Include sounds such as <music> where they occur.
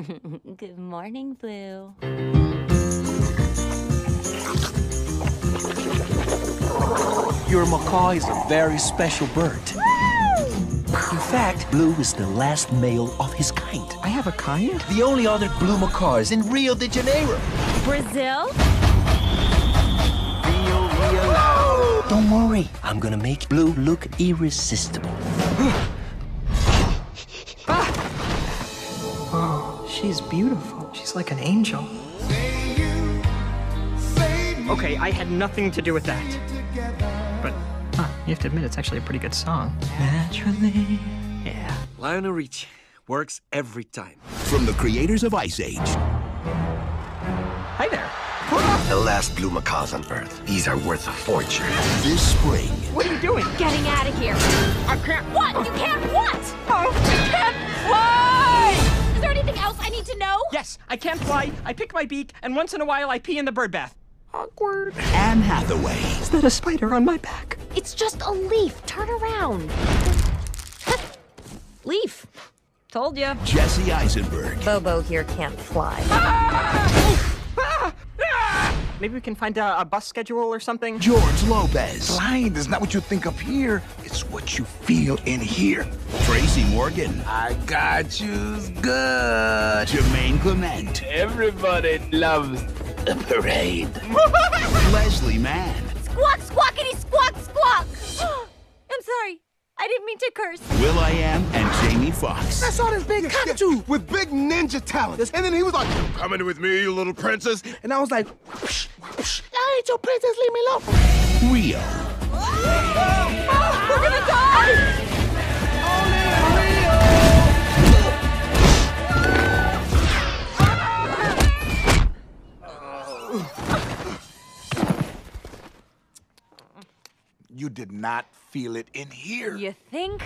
<laughs> Good morning, Blu. Your macaw is a very special bird. In fact, Blu is the last male of his kind. I have a kind? The only other blue macaw is in Rio de Janeiro. Brazil? Rio, Rio. Don't worry, I'm gonna make Blu look irresistible. She's beautiful. She's like an angel. Okay, I had nothing to do with that. But huh, you have to admit, it's actually a pretty good song. Naturally. Yeah. Lionel Richie works every time. From the creators of Ice Age. Hi there. The last blue macaws on Earth. These are worth a fortune. This spring, What are you doing? Getting out of here. I can't. What? You can't what? Oh, Yes, I can't fly. I pick my beak, and once in a while I pee in the bird bath. Awkward. Anne Hathaway, Is that a spider on my back? It's just a leaf. Turn around. <laughs> leaf. Told you. Jesse Eisenberg, Bobo here can't fly. Ah! Maybe we can find a, a bus schedule or something. George Lopez, Blind is not what you think up here. It's what you feel in here. Tracy Morgan, I got you's good. Jemaine Clement, Everybody loves the parade. <laughs> Leslie Mann, Squawk, squawkity, squawk, squawk. <gasps> I'm sorry. I didn't mean to curse. will.i.am, and Jamie Foxx. I saw this big cockatoo with big ninja talents. And then he was like, Coming with me, you little princess. And I was like, whoosh, whoosh, I ain't your princess, leave me alone. Rio, oh, We're gonna die! You did not feel it in here. You think?